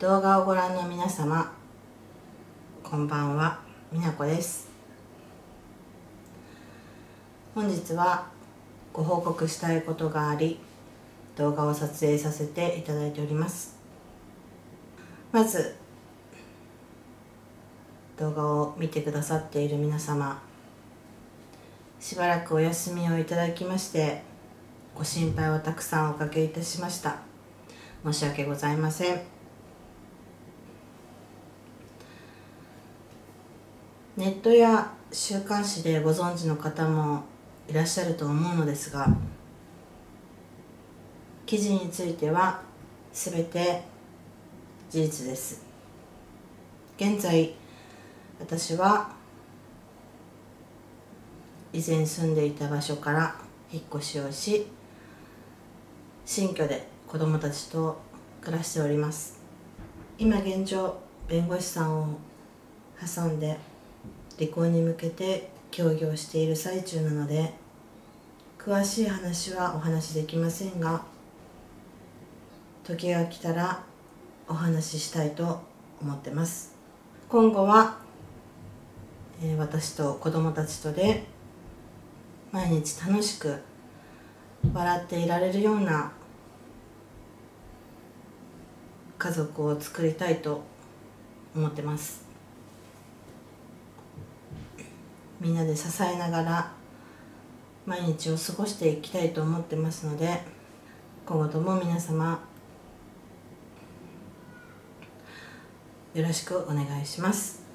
動画をご覧の皆様こんばんは。みなこです。本日はご報告したいことがあり動画を撮影させていただいております。まず動画を見てくださっている皆様しばらくお休みをいただきましてご心配をたくさんおかけいたしました。申し訳ございません。ネットや週刊誌でご存知の方もいらっしゃると思うのですが記事については全て事実です。現在私は以前住んでいた場所から引っ越しをし新居で子供たちと暮らしております。今現状弁護士さんを挟んで離婚に向けて協議をしている最中なので詳しい話はお話しできませんが時が来たらお話ししたいと思ってます。今後は、えー、私と子供たちとで毎日楽しく笑っていられるような家族を作りたいと思ってます。みんなで支えながら毎日を過ごしていきたいと思ってますので今後とも皆様よろしくお願いします。